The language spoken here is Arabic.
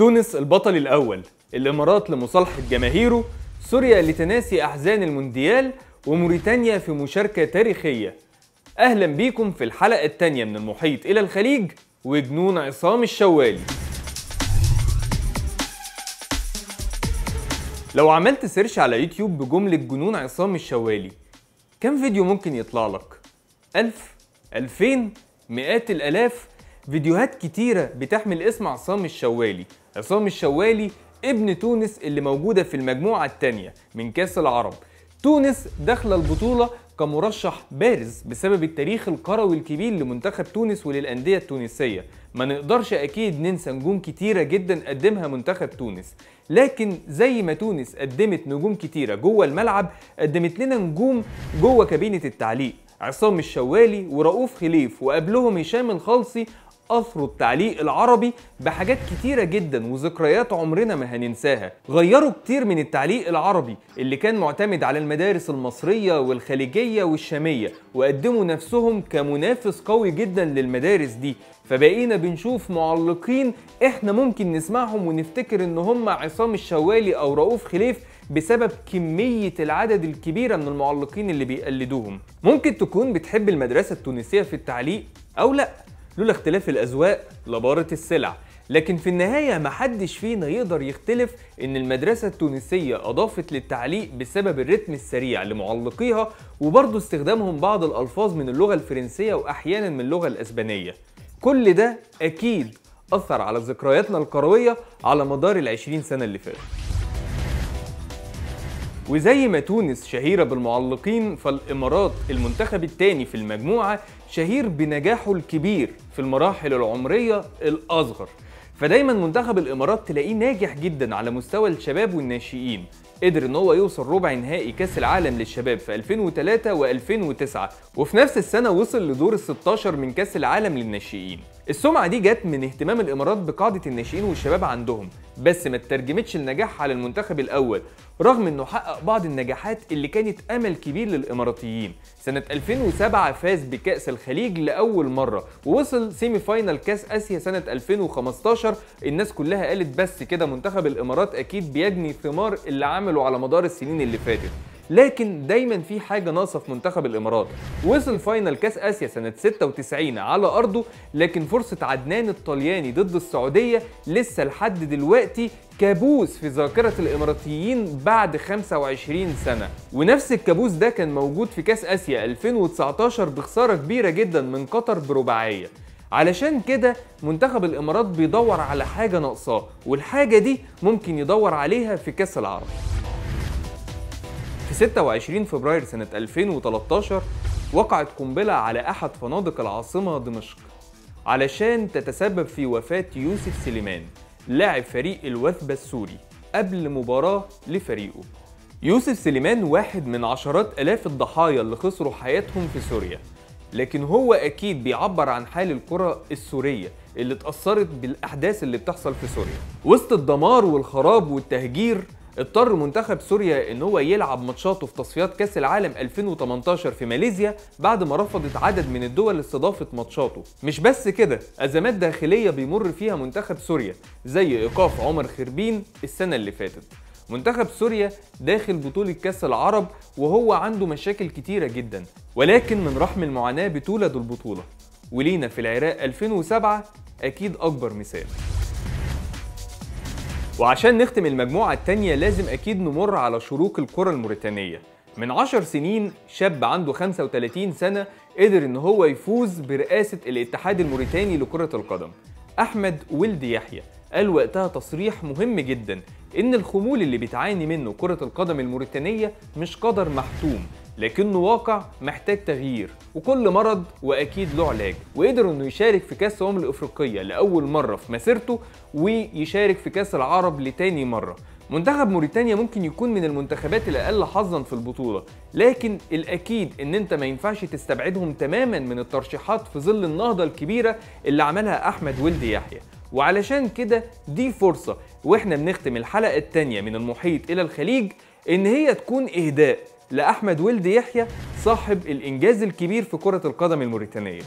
تونس البطل الأول الإمارات لمصالحة جماهيره سوريا لتناسي أحزان المونديال وموريتانيا في مشاركة تاريخية أهلا بيكم في الحلقة الثانية من المحيط إلى الخليج وجنون عصام الشوالي لو عملت search على يوتيوب بجملة جنون عصام الشوالي كم فيديو ممكن يطلع لك؟ ألف؟ ألفين؟ مئات الآلاف؟ فيديوهات كتيرة بتحمل اسم عصام الشوالي. عصام الشوالي ابن تونس اللي موجودة في المجموعة التانية من كأس العرب. تونس داخلة البطولة كمرشح بارز بسبب التاريخ الكروي الكبير لمنتخب تونس وللأندية التونسية. ما نقدرش أكيد ننسى نجوم كتيرة جدا قدمها منتخب تونس. لكن زي ما تونس قدمت نجوم كتيرة جوه الملعب قدمت لنا نجوم جوه كابينة التعليق. عصام الشوالي ورؤوف خليف وقبلهم هشام الخلصي أثروا التعليق العربي بحاجات كتيرة جدا وذكريات عمرنا ما هننساها. غيروا كتير من التعليق العربي اللي كان معتمد على المدارس المصرية والخليجية والشامية وقدموا نفسهم كمنافس قوي جدا للمدارس دي. فبقينا بنشوف معلقين إحنا ممكن نسمعهم ونفتكر إن هم عصام الشوالي أو رؤوف خليف بسبب كمية العدد الكبيرة من المعلقين اللي بيقلدوهم. ممكن تكون بتحب المدرسة التونسية في التعليق أو لأ. لولا اختلاف الأذواق لبارت السلع. لكن في النهاية محدش فينا يقدر يختلف إن المدرسة التونسية أضافت للتعليق بسبب الرتم السريع لمعلقيها وبرضه استخدامهم بعض الألفاظ من اللغة الفرنسية وأحيانا من اللغة الأسبانية. كل ده أكيد أثر على ذكرياتنا الكروية على مدار العشرين سنة اللي فاتوا. وزي ما تونس شهيرة بالمعلقين فالإمارات المنتخب الثاني في المجموعة شهير بنجاحه الكبير في المراحل العمرية الأصغر. فدايما منتخب الإمارات تلاقيه ناجح جدا على مستوى الشباب والناشئين. قدر إن هو يوصل ربع نهائي كأس العالم للشباب في 2003 و2009 وفي نفس السنة وصل لدور ال 16 من كأس العالم للناشئين. السمعة دي جت من اهتمام الإمارات بقاعدة الناشئين والشباب عندهم. بس ما ترجمتش النجاح على المنتخب الأول رغم إنه حقق بعض النجاحات اللي كانت أمل كبير للإماراتيين. سنة 2007 فاز بكأس الخليج لأول مرة ووصل semi-final كأس آسيا سنة 2015 الناس كلها قالت بس كده منتخب الإمارات أكيد بيجني ثمار اللي عمله على مدار السنين اللي فاتت. لكن دايما في حاجة ناقصة في منتخب الإمارات. وصل فاينل كأس آسيا سنة 96 على أرضه لكن فرصة عدنان الطلياني ضد السعودية لسه لحد دلوقتي كابوس في ذاكرة الإماراتيين بعد 25 سنة. ونفس الكابوس ده كان موجود في كأس آسيا 2019 بخسارة كبيرة جدا من قطر برباعية. علشان كده منتخب الإمارات بيدور على حاجة ناقصاه والحاجة دي ممكن يدور عليها في كأس العرب. في 26 فبراير سنة 2013 وقعت قنبلة على أحد فنادق العاصمة دمشق علشان تتسبب في وفاة يوسف سليمان لاعب فريق الوثبة السوري قبل مباراة لفريقه. يوسف سليمان واحد من عشرات آلاف الضحايا اللي خسروا حياتهم في سوريا لكن هو أكيد بيعبر عن حال الكرة السورية اللي اتأثرت بالأحداث اللي بتحصل في سوريا. وسط الدمار والخراب والتهجير اضطر منتخب سوريا إن هو يلعب ماتشاته في تصفيات كأس العالم 2018 في ماليزيا بعد ما رفضت عدد من الدول استضافة ماتشاته. مش بس كده أزمات داخلية بيمر فيها منتخب سوريا زي إيقاف عمر خربين السنة اللي فاتت. منتخب سوريا داخل بطولة كأس العرب وهو عنده مشاكل كتيرة جدا ولكن من رحم المعاناة بتولد البطولة. ولينا في العراق 2007 أكيد أكبر مثال. وعشان نختم المجموعة التانية لازم أكيد نمر على شروق الكرة الموريتانية. من 10 سنين شاب عنده 35 سنة قدر إن هو يفوز برئاسة الاتحاد الموريتاني لكرة القدم. أحمد ولد يحيى قال وقتها تصريح مهم جدا إن الخمول اللي بتعاني منه كرة القدم الموريتانية مش قدر محتوم. لكنه واقع محتاج تغيير وكل مرض وأكيد له علاج. وقدر إنه يشارك في كأس الأمم الأفريقية لأول مرة في مسيرته ويشارك في كأس العرب لتاني مرة. منتخب موريتانيا ممكن يكون من المنتخبات الأقل حظا في البطولة لكن الأكيد إن أنت ما ينفعش تستبعدهم تماما من الترشيحات في ظل النهضة الكبيرة اللي عملها أحمد ولد يحيى. وعلشان كده دي فرصة وإحنا بنختم الحلقة الثانية من المحيط إلى الخليج إن هي تكون إهداء. لأحمد ولد يحيى صاحب الإنجاز الكبير في كرة القدم الموريتانية.